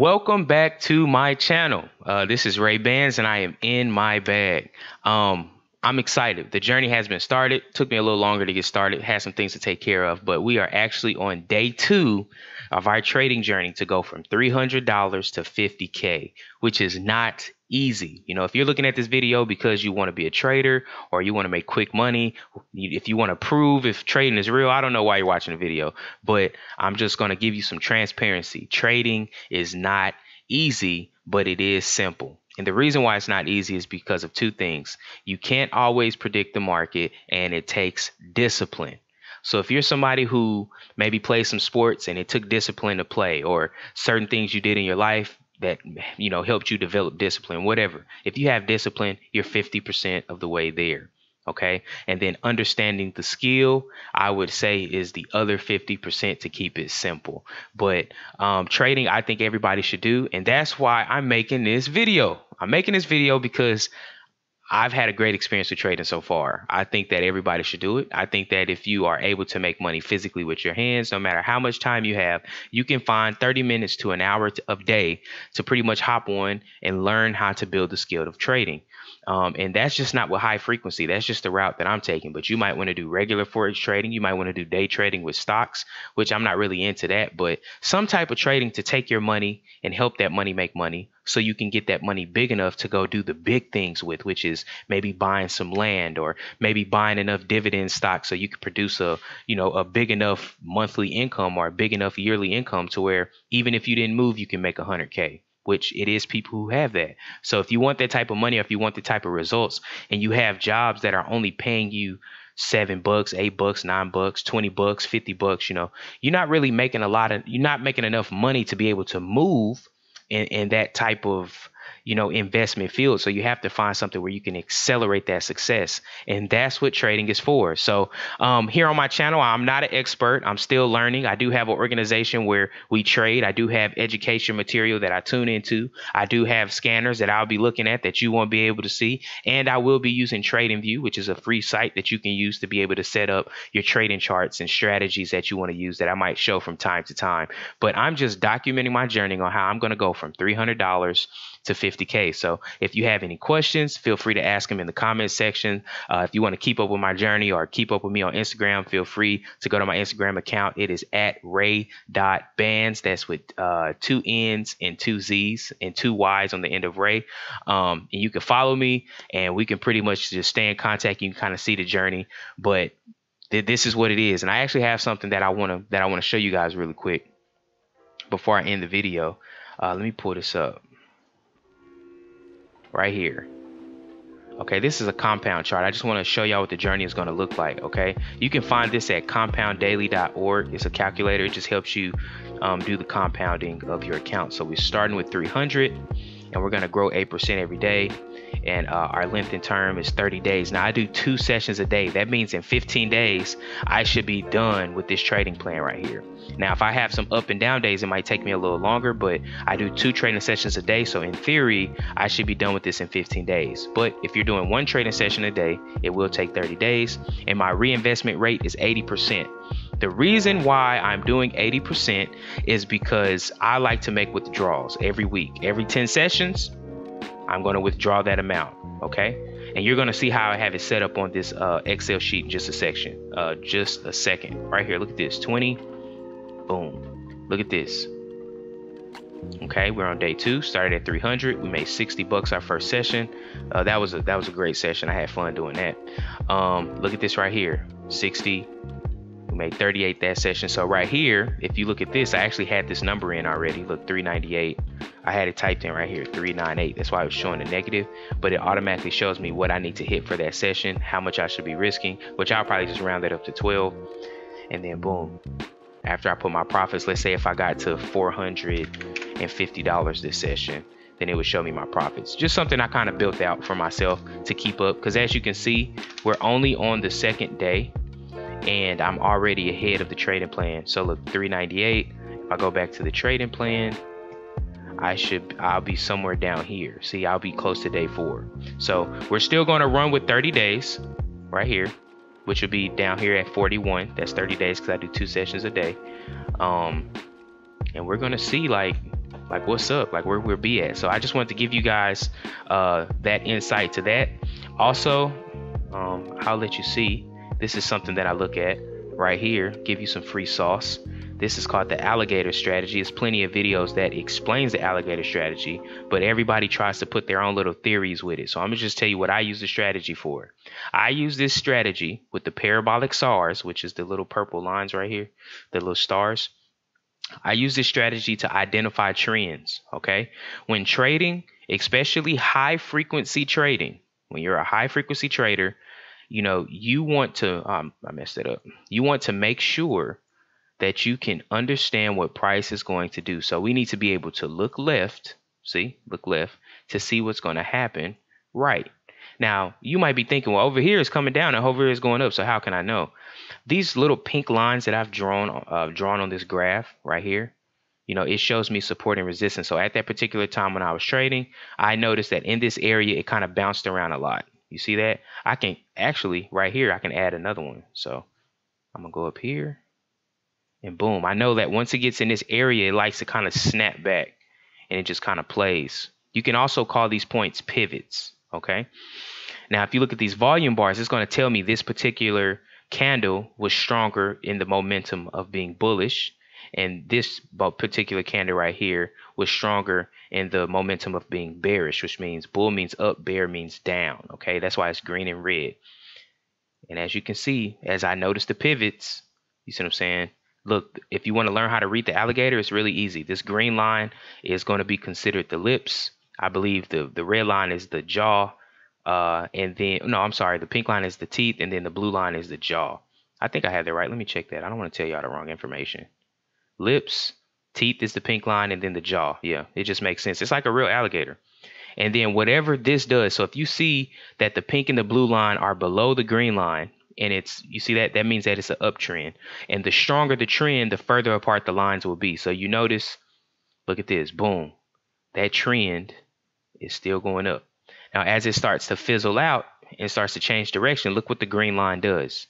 Welcome back to my channel. Uh, this is Rayy Bannzz, and I am in my bag. Um, I'm excited. The journey has been started. Took me a little longer to get started. Had some things to take care of, but we are actually on day two of our trading journey to go from $300 to 50k, which is not easy. You know, if you're looking at this video because you want to be a trader or you want to make quick money, if you want to prove if trading is real, I don't know why you're watching the video, but I'm just going to give you some transparency. Trading is not easy, but it is simple. And the reason why it's not easy is because of two things. You can't always predict the market, and it takes discipline. So if you're somebody who maybe plays some sports and it took discipline to play, or certain things you did in your life that you know helped you develop discipline whatever. If you have discipline you're 50% of the way there okay? And then understanding the skill i would say is the other 50% to keep it simple. But um, trading i think everybody should do and that's why i'm making this video. I'm making this video because I've had a great experience with trading so far. I think that everybody should do it. I think that if you are able to make money physically with your hands, no matter how much time you have, you can find 30 minutes to an hour of day to pretty much hop on and learn how to build the skill of trading. Um, and that's just not with high frequency. That's just the route that I'm taking. But you might want to do regular forex trading. You might want to do day trading with stocks, which I'm not really into that. But some type of trading to take your money and help that money make money so you can get that money big enough to go do the big things with, which is maybe buying some land or maybe buying enough dividend stock so you can produce a, you know, a big enough monthly income or a big enough yearly income to where even if you didn't move, you can make 100K which it is people who have that. So if you want that type of money, or if you want the type of results, and you have jobs that are only paying you seven bucks, eight bucks, nine bucks, 20 bucks, 50 bucks, you know, you're not really making a lot of, you're not making enough money to be able to move in, in that type of you know investment field so you have to find something where you can accelerate that success. And that's what trading is for. So um, here on my channel i'm not an expert. I'm still learning. I do have an organization where we trade. I do have education material that i tune into. I do have scanners that i'll be looking at that you won't be able to see. And i will be using TradingView which is a free site that you can use to be able to set up your trading charts and strategies that you want to use that i might show from time to time. But i'm just documenting my journey on how i'm going to go from $300 to 50K. So if you have any questions, feel free to ask them in the comments section. Uh, if you want to keep up with my journey or keep up with me on Instagram, feel free to go to my Instagram account. It is at rayy.bannzz. That's with uh, two N's and two Z's and two Y's on the end of Ray. Um, and you can follow me and we can pretty much just stay in contact. You can kind of see the journey. But th- this is what it is. And I actually have something that I want to that I want to show you guys really quick before I end the video. Uh, let me pull this up right here. Okay, this is a compound chart. I just want to show y'all what the journey is going to look like. Okay, you can find this at compounddaily.org. It's a calculator. It just helps you um, do the compounding of your account. So we're starting with 300 and we're going to grow 8% every day and uh, our length and term is 30 days. Now I do two sessions a day. That means in 15 days, I should be done with this trading plan right here. Now, if I have some up and down days, it might take me a little longer, but I do two trading sessions a day. So in theory, I should be done with this in 15 days. But if you're doing one trading session a day, it will take 30 days. And my reinvestment rate is 80%. The reason why I'm doing 80% is because I like to make withdrawals every week. Every 10 sessions, I'm going to withdraw that amount. Okay. And you're going to see how I have it set up on this uh, Excel sheet in just a section. Uh, just a second. Right here. Look at this 20. Boom. Look at this. Okay, we're on day two. Started at 300. We made 60 bucks our first session. Uh, that was a that was a great session. I had fun doing that. Um, look at this right here. 60, we made 38 that session. So right here, if you look at this, I actually had this number in already. Look, 398. I had it typed in right here, 398. That's why I was showing a negative, but it automatically shows me what I need to hit for that session, how much I should be risking, which I'll probably just round that up to 12. And then boom. After I put my profits, let's say if I got to $450 this session, then it would show me my profits. Just something I kind of built out for myself to keep up. Because as you can see, we're only on the second day and I'm already ahead of the trading plan. So look, 398. If I go back to the trading plan, I should I'll be somewhere down here. See, I'll be close to day four. So we're still going to run with 30 days right here, which would be down here at 41. That's 30 days because I do two sessions a day. Um, and we're gonna see like like what's up like where we'll be at so i just wanted to give you guys uh, that insight to that also um, i'll let you see this is something that i look at right here give you some free sauce this is called the alligator strategy. There's plenty of videos that explains the alligator strategy, but everybody tries to put their own little theories with it. So I'm gonna just tell you what I use the strategy for. I use this strategy with the parabolic SARs, which is the little purple lines right here, the little stars. I use this strategy to identify trends. Okay. When trading, especially high frequency trading, when you're a high frequency trader, you know, you want to, um, I messed it up. You want to make sure that you can understand what price is going to do. So we need to be able to look left, see, look left to see what's going to happen right. Now, you might be thinking, well, over here is coming down and over here is going up. So how can I know? These little pink lines that I've drawn uh, drawn on this graph right here, you know, it shows me support and resistance. So at that particular time when I was trading, I noticed that in this area, it kind of bounced around a lot. You see that? I can actually, right here, I can add another one. So I'm going to go up here and boom. I know that once it gets in this area, it likes to kind of snap back and it just kind of plays. You can also call these points pivots, okay? Now, if you look at these volume bars, it's going to tell me this particular candle was stronger in the momentum of being bullish, and this particular candle right here was stronger in the momentum of being bearish, which means bull means up, bear means down, okay? That's why it's green and red. And as you can see, as I notice the pivots, you see what I'm saying? Look, if you want to learn how to read the alligator, it's really easy. This green line is going to be considered the lips. I believe the, the red line is the jaw. Uh, and then, no, I'm sorry, the pink line is the teeth, and then the blue line is the jaw. I think I have that right. Let me check that. I don't want to tell y'all the wrong information. Lips, teeth is the pink line, and then the jaw. Yeah, it just makes sense. It's like a real alligator. And then whatever this does, so if you see that the pink and the blue line are below the green line, and it's you see that? That means that it's an uptrend. And the stronger the trend the further apart the lines will be. So you notice look at this boom that trend is still going up. Now as it starts to fizzle out and starts to change direction look what the green line does.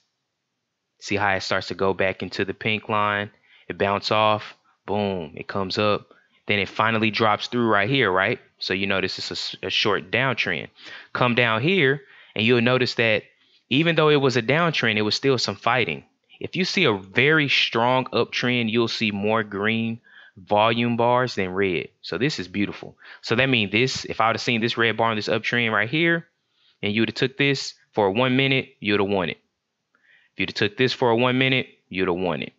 See how it starts to go back into the pink line? It bounce off boom it comes up. Then it finally drops through right here right? So you notice it's a, a short downtrend. Come down here and you'll notice that even though it was a downtrend, it was still some fighting. If you see a very strong uptrend, you'll see more green volume bars than red. So this is beautiful. So that means this, if I would have seen this red bar on this uptrend right here, and you would have took this for one minute, you'd have won it. If you'd have took this for a one minute, you'd have won it.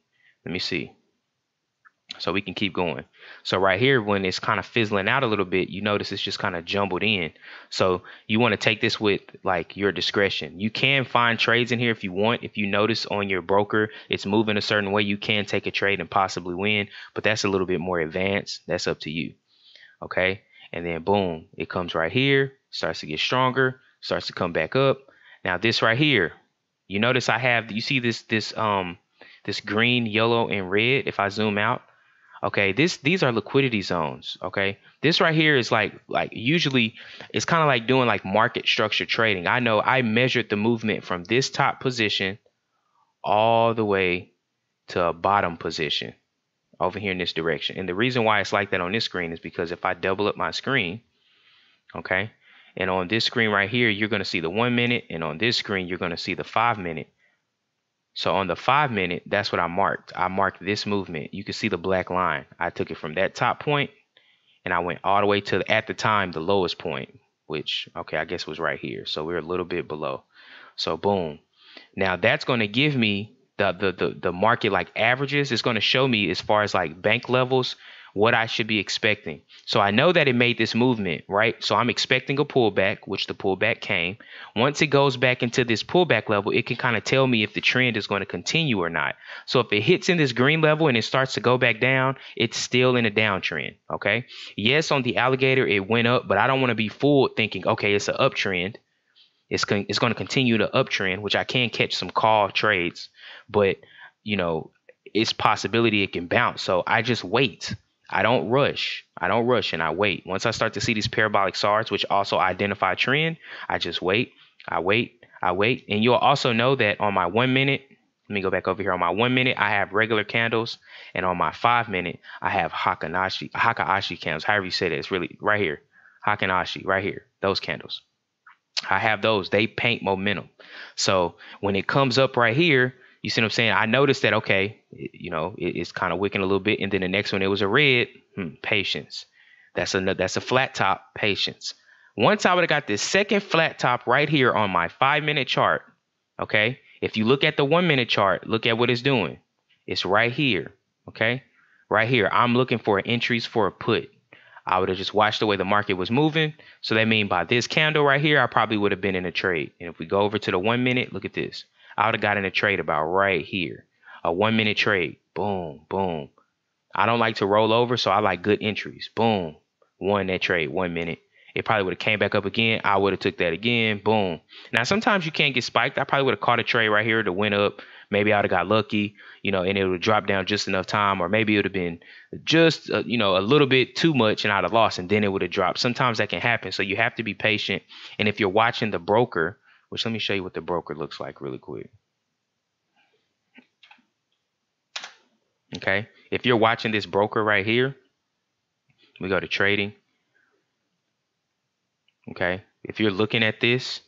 Let me see so we can keep going. So right here, when it's kind of fizzling out a little bit, you notice it's just kind of jumbled in. So you want to take this with like your discretion. You can find trades in here if you want. If you notice on your broker, it's moving a certain way, you can take a trade and possibly win, but that's a little bit more advanced. That's up to you. Okay. And then boom, it comes right here, starts to get stronger, starts to come back up. Now this right here, you notice I have, you see this, this, um, this green, yellow, and red. If I zoom out, Okay, this these are liquidity zones. Okay, this right here is like like usually it's kind of like doing like market structure trading. I know I measured the movement from this top position all the way to a bottom position over here in this direction. And the reason why it's like that on this screen is because if I double up my screen, okay, and on this screen right here, you're going to see the one minute, and on this screen, you're going to see the five minute. So on the five minute, that's what I marked. I marked this movement. You can see the black line. I took it from that top point and I went all the way to, at the time, the lowest point, which, okay, I guess was right here. So we're a little bit below. So boom. Now that's going to give me the, the, the, the market like averages. It's going to show me as far as like bank levels, what I should be expecting. So I know that it made this movement, right? So I'm expecting a pullback, which the pullback came. Once it goes back into this pullback level, it can kind of tell me if the trend is going to continue or not. So if it hits in this green level and it starts to go back down, it's still in a downtrend, okay? Yes, on the alligator, it went up, but I don't want to be fooled thinking, okay, it's an uptrend. It's, con- it's going to continue to uptrend, which I can catch some call trades, but, you know, it's possibility it can bounce. So I just wait. I don't rush. I don't rush and I wait. Once I start to see these parabolic SARs, which also identify trend, I just wait. I wait. I wait. And you'll also know that on my one minute, Let me go back over here on my one minute. I have regular candles, and on my five minute, I have Hakanashi, Hakaashi candles. However you say that, it's really right here. Hakanashi, right here. Those candles. I have those. They paint momentum. So when it comes up right here, you see what I'm saying? I noticed that okay, you know, it, it's kind of wicking a little bit, and then the next one it was a red. Hmm, patience. That's a that's a flat top. Patience. Once I would have got this second flat top right here on my five minute chart, okay, if you look at the one minute chart, look at what it's doing. It's right here. Okay. Right here. I'm looking for entries for a put. I would have just watched the way the market was moving. So that means by this candle right here, I probably would have been in a trade. And if we go over to the one minute, look at this. I would have got in a trade about right here. A one minute trade. Boom, boom. I don't like to roll over, so I like good entries. Boom. Won that trade one minute. It probably would have came back up again. I would have took that again. Boom. Now sometimes you can't get spiked. I probably would have caught a trade right here to win up. Maybe I would have got lucky, you know, and it would drop down just enough time, or maybe it would have been just uh, you know a little bit too much, and I'd have lost, and then it would have dropped. Sometimes that can happen, so you have to be patient. And if you're watching the broker, which let me show you what the broker looks like really quick. Okay, if you're watching this broker right here, we go to trading Okay. If you're looking at this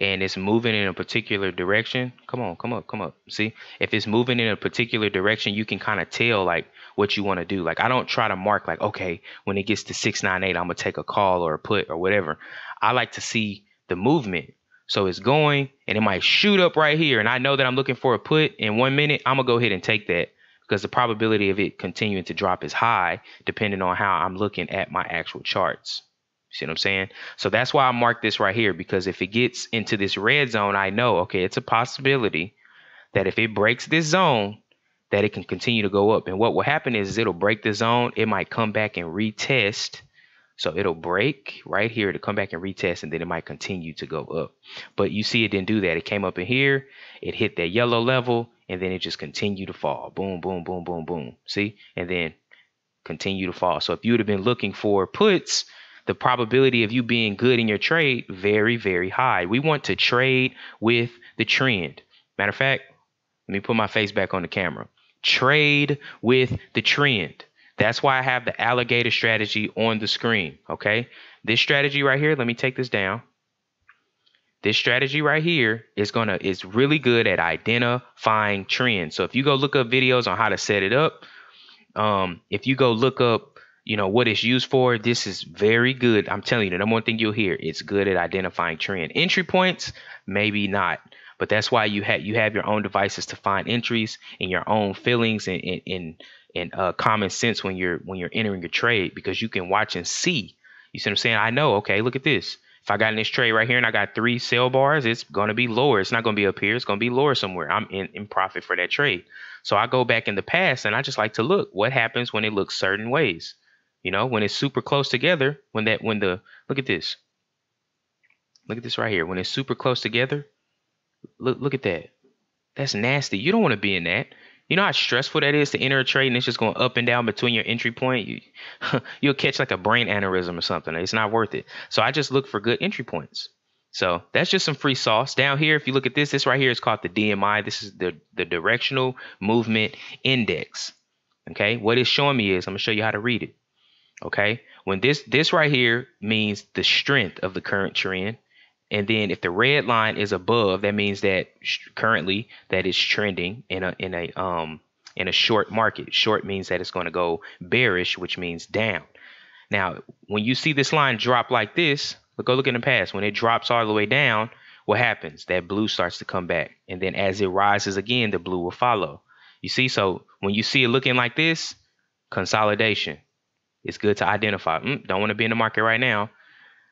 and it's moving in a particular direction, come on, come up, come up. See, if it's moving in a particular direction, you can kind of tell like what you want to do. Like I don't try to mark like, okay, when it gets to 698, I'm gonna take a call or a put or whatever. I like to see the movement. So it's going and it might shoot up right here. And I know that I'm looking for a put in one minute. I'm gonna go ahead and take that because the probability of it continuing to drop is high depending on how I'm looking at my actual charts. See what I'm saying? So that's why I marked this right here because if it gets into this red zone, I know, okay, it's a possibility that if it breaks this zone, that it can continue to go up. And what will happen is, is it'll break the zone. It might come back and retest. So it'll break right here to come back and retest, and then it might continue to go up. But you see, it didn't do that. It came up in here, it hit that yellow level, and then it just continued to fall. Boom, boom, boom, boom, boom. See? And then continue to fall. So if you would have been looking for puts, the probability of you being good in your trade very, very high. We want to trade with the trend. Matter of fact, let me put my face back on the camera. Trade with the trend. That's why I have the alligator strategy on the screen. Okay. This strategy right here, let me take this down. This strategy right here is gonna is really good at identifying trends. So if you go look up videos on how to set it up, um, if you go look up you know what it's used for this is very good i'm telling you the number one thing you'll hear it's good at identifying trend entry points maybe not but that's why you have you have your own devices to find entries and your own feelings and and, and uh, common sense when you're when you're entering a trade because you can watch and see you see what i'm saying i know okay look at this if I got in this trade right here and I got three sell bars, it's going to be lower. It's not going to be up here. It's going to be lower somewhere. I'm in, in profit for that trade. So I go back in the past and I just like to look what happens when it looks certain ways. You know, when it's super close together, when that when the look at this. Look at this right here. When it's super close together, look look at that. That's nasty. You don't want to be in that. You know how stressful that is to enter a trade and it's just going up and down between your entry point. You, you'll catch like a brain aneurysm or something. It's not worth it. So I just look for good entry points. So that's just some free sauce. Down here, if you look at this, this right here is called the DMI. This is the, the Directional Movement Index. Okay, what it's showing me is, I'm going to show you how to read it. Okay. When this this right here means the strength of the current trend. And then if the red line is above, that means that currently that is trending in a in a um in a short market. Short means that it's going to go bearish, which means down. Now, when you see this line drop like this, go look in the past. When it drops all the way down, what happens? That blue starts to come back. And then as it rises again, the blue will follow. You see, so when you see it looking like this, consolidation it's good to identify. Mm, don't want to be in the market right now.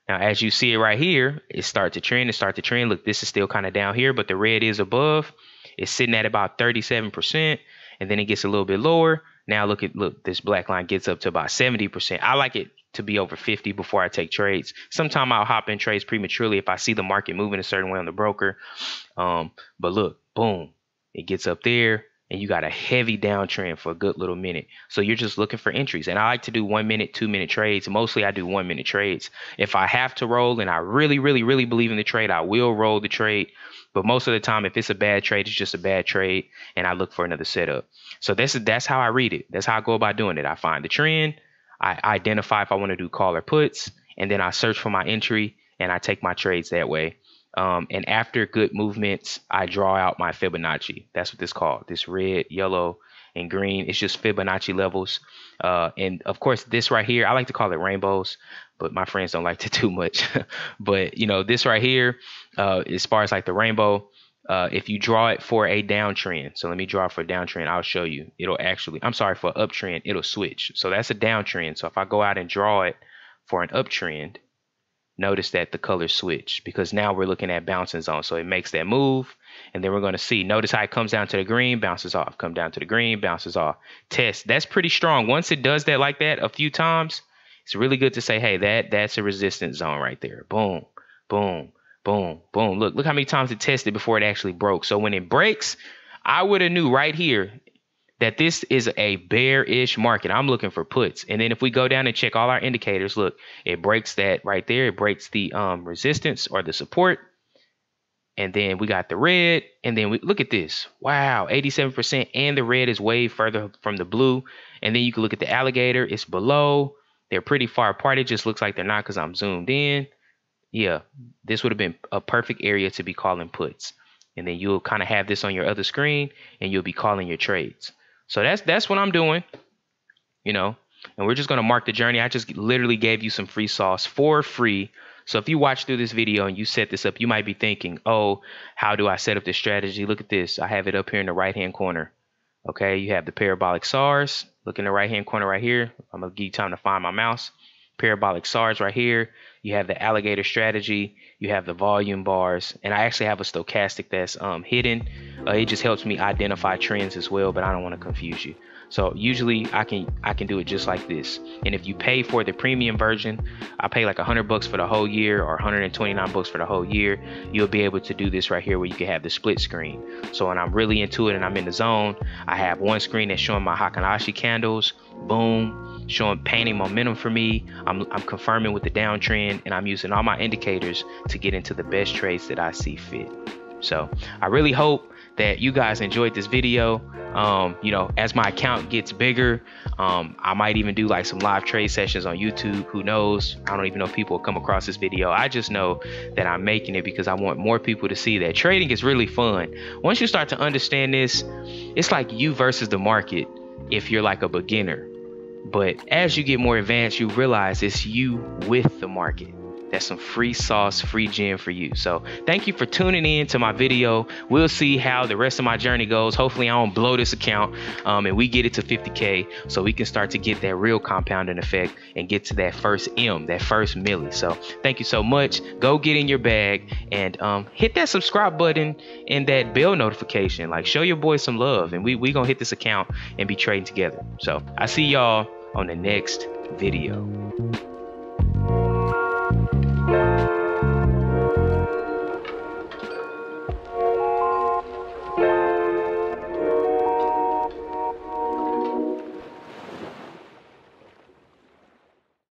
Now, as you see it right here, it starts to trend. It starts to trend. Look, this is still kind of down here, but the red is above. It's sitting at about 37%, and then it gets a little bit lower. Now look at look, this black line gets up to about 70%. I like it to be over 50 before I take trades. Sometimes I'll hop in trades prematurely if I see the market moving a certain way on the broker. Um, but look, boom, it gets up there and you got a heavy downtrend for a good little minute. So you're just looking for entries. And I like to do one minute, two minute trades. Mostly I do one minute trades. If I have to roll and I really, really, really believe in the trade, I will roll the trade. But most of the time, if it's a bad trade, it's just a bad trade, and I look for another setup. So this is that's how I read it. That's how I go about doing it. I find the trend, I identify if I want to do call or puts, and then I search for my entry and I take my trades that way. Um, and after good movements, I draw out my Fibonacci. That's what this called. This red, yellow, and green. It's just Fibonacci levels. Uh, and of course, this right here, I like to call it rainbows, but my friends don't like to too much. but you know, this right here, uh, as far as like the rainbow, uh, if you draw it for a downtrend, so let me draw for a downtrend, I'll show you. It'll actually, I'm sorry, for uptrend, it'll switch. So that's a downtrend. So if I go out and draw it for an uptrend, notice that the colors switch because now we're looking at bouncing zone. So it makes that move. And then we're going to see, notice how it comes down to the green, bounces off, come down to the green, bounces off. Test. That's pretty strong. Once it does that like that a few times, it's really good to say, hey, that that's a resistance zone right there. Boom, boom, boom, boom. Look, look how many times it tested before it actually broke. So when it breaks, I would have knew right here that this is a bearish market. I'm looking for puts. And then if we go down and check all our indicators, look, it breaks that right there. It breaks the um, resistance or the support. And then we got the red. And then we look at this. Wow, 87%. And the red is way further from the blue. And then you can look at the alligator. It's below. They're pretty far apart. It just looks like they're not because I'm zoomed in. Yeah, this would have been a perfect area to be calling puts. And then you'll kind of have this on your other screen and you'll be calling your trades. So that's that's what I'm doing, you know. And we're just gonna mark the journey. I just literally gave you some free sauce for free. So if you watch through this video and you set this up, you might be thinking, oh, how do I set up this strategy? Look at this. I have it up here in the right hand corner. Okay, you have the parabolic SARS. Look in the right hand corner right here. I'm gonna give you time to find my mouse. Parabolic SARS right here. You have the alligator strategy. You have the volume bars, and I actually have a stochastic that's um, hidden. Uh, it just helps me identify trends as well, but I don't want to confuse you. So usually I can I can do it just like this. And if you pay for the premium version, I pay like 100 bucks for the whole year or 129 bucks for the whole year. You'll be able to do this right here where you can have the split screen. So when I'm really into it and I'm in the zone, I have one screen that's showing my Heikin-Ashi candles, boom, showing painting momentum for me. I'm, I'm confirming with the downtrend and I'm using all my indicators to get into the best trades that I see fit. So I really hope that you guys enjoyed this video. Um, you know, as my account gets bigger, um, I might even do like some live trade sessions on YouTube. Who knows? I don't even know if people will come across this video. I just know that I'm making it because I want more people to see that trading is really fun. Once you start to understand this, it's like you versus the market if you're like a beginner. But as you get more advanced, you realize it's you with the market. That's some free sauce, free gem for you. So thank you for tuning in to my video. We'll see how the rest of my journey goes. Hopefully I don't blow this account um, and we get it to 50K so we can start to get that real compounding effect and get to that first M, that first milli. So thank you so much. Go get in your bag and um, hit that subscribe button and that bell notification. Like show your boys some love and we we gonna hit this account and be trading together. So I see y'all on the next video.